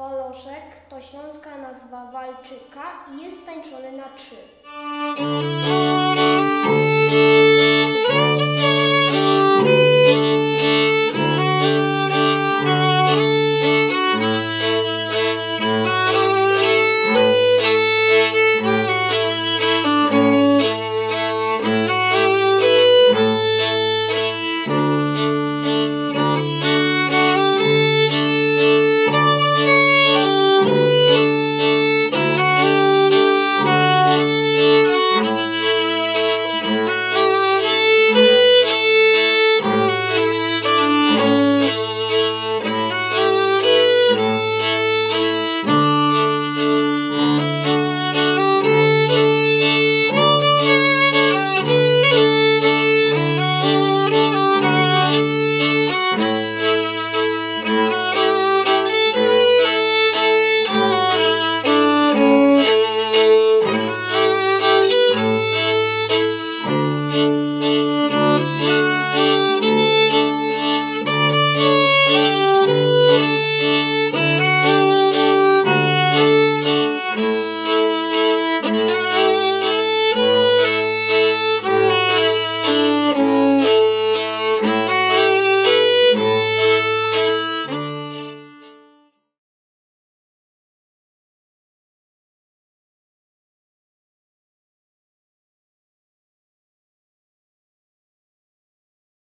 Waloszek to śląska nazwa walczyka i jest tańczony na trzy.